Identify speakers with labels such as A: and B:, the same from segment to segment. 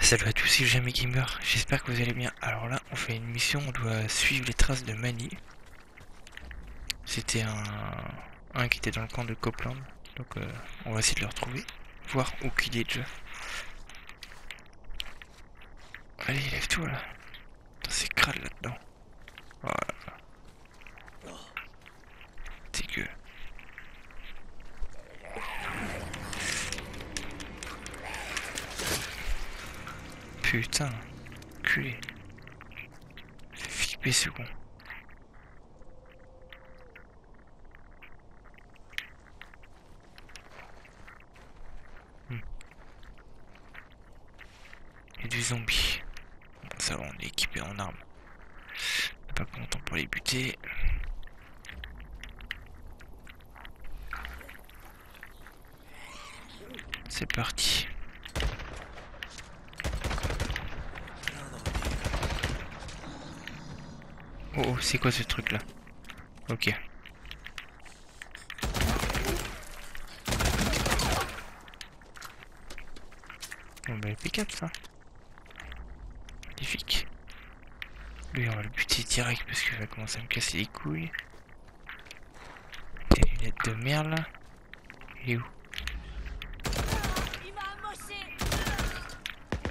A: Salut à tous, c'est Jamais Gamer, j'espère que vous allez bien. Alors là, on fait une mission, on doit suivre les traces de Manny. C'était un... un qui était dans le camp de Copland, donc euh, on va essayer de le retrouver, voir où qu'il est déjà. Allez, lève-toi là. C'est crade là-dedans. Voilà. C'est que... Putain, culé. Fait flipper ce con. Hmm. Du zombie. Ça va, on est équipé en armes. Pas longtemps pour les buter. C'est parti. Oh, c'est quoi ce truc là Ok. Bon bah impeccable ça. Magnifique. Lui on va le buter direct parce qu'il va commencer à me casser les couilles. Des lunettes de merde là. Il est où?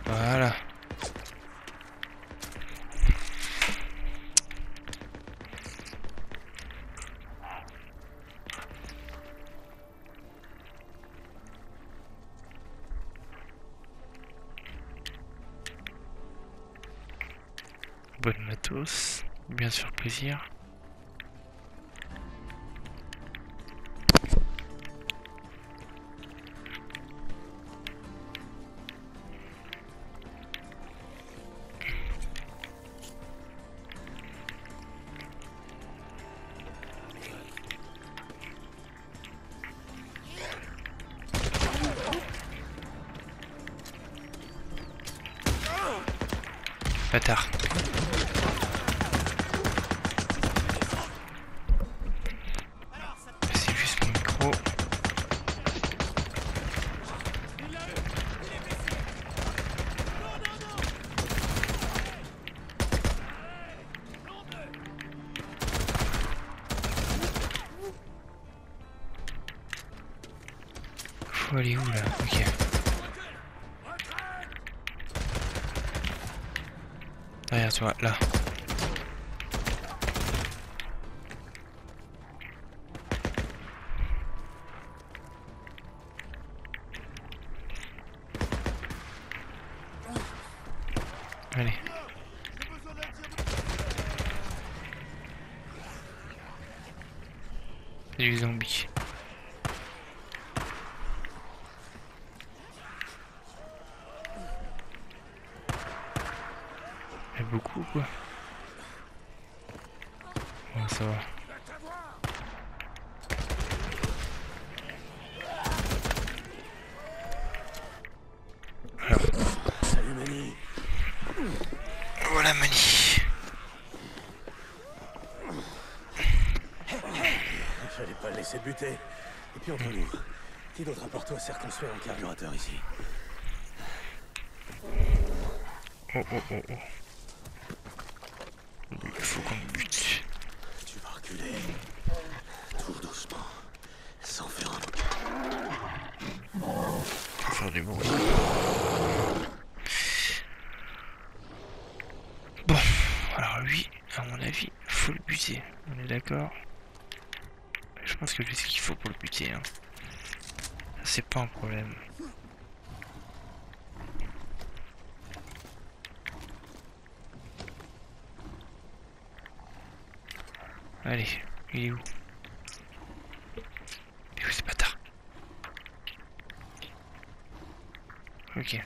A: Voilà. Bonne matos, bien sûr plaisir. Micro. Faut aller où là Ok. Là. C'est du zombie. Il y a beaucoup quoi. Ouais, ça va. Voilà Mani.
B: Il fallait Et puis entre nous, qui d'autre à part toi sert construire un carburateur ici
A: Oh oh oh oh. Il faut qu'on le bute.
B: Tu vas reculer. Tout doucement. Sans faire un...
A: Faut faire du bruit. Bon, alors lui, à mon avis, faut le buter. On est d'accord? Pense que je sais ce qu'il faut pour le buter. C'est pas un problème. Allez, il est où? Il est où ce bâtard? Ok.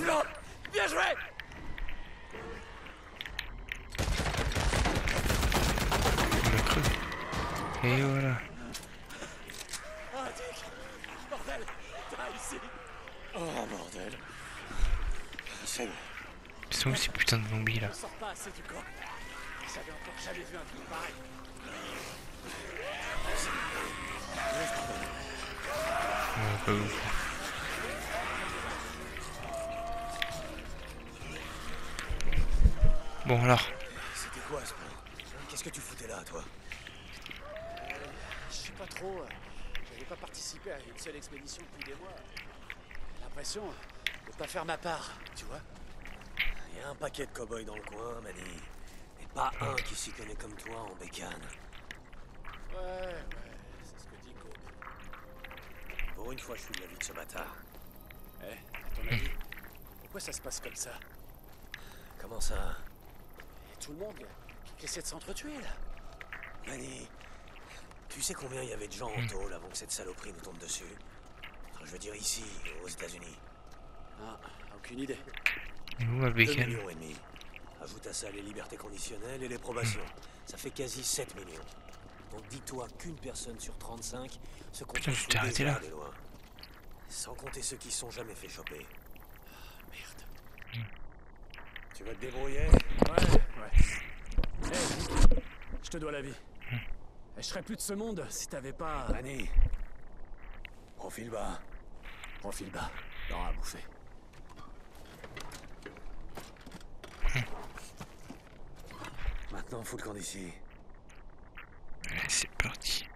B: Excellent Bien joué
A: Le cru. Et voilà.
B: Ah, Dick Bordel T'as ici Oh, bordel C'est bon.
A: Ils sont où ces putains de zombies, là
B: On sort pas assez du corps. J'avais encore jamais vu un truc pareil.
A: Ouais, pas ouf. Bon alors,
B: C'était quoi ce Qu'est-ce que tu foutais là, toi
C: Je sais pas trop. euh, J'avais pas participé à une seule expédition depuis des mois. J'ai l'impression de pas faire ma part, tu vois.
B: Il y a un paquet de cow-boys dans le coin, Manny. Et pas un qui s'y connaît comme toi en bécane.
C: Ouais, ouais, c'est ce que dit Coke.
B: Pour une fois, je suis de l'avis de ce bâtard.
C: Eh, à ton avis, pourquoi ça se passe comme ça
B: Comment ça
C: tout le monde qui, essaie de s'entretuer là.
B: Manny, tu sais combien il y avait de gens en tôle avant que cette saloperie nous tombe dessus? Enfin, Je veux dire ici, aux États-Unis.
C: Ah, aucune idée.
A: il est où ma
B: 2
A: bécane
B: millions et demi. Ajoute à ça les libertés conditionnelles et les probations. Ça fait quasi 7 millions. Donc dis-toi qu'une personne sur 35 se compte
A: Putain, je t'ai arrêté là.
B: loin. Sans compter ceux qui se sont jamais fait choper.
C: Merde.
B: Tu vas te débrouiller
C: Ouais, ouais. Eh, Nick, je te dois la vie. Et je serais plus de ce monde si t'avais pas.
B: Manny Profil bas.
C: Profil bas, dans à bouffer.
B: Maintenant, fous le camp d'ici.
A: C'est parti.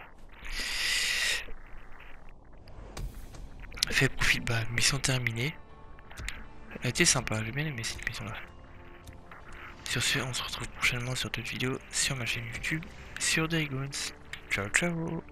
A: Fait profil bas, mission terminée. Elle était sympa, j'ai bien aimé cette mission là. Sur ce, on se retrouve prochainement sur d'autres vidéos sur ma chaîne YouTube, sur Daygons. Ciao ciao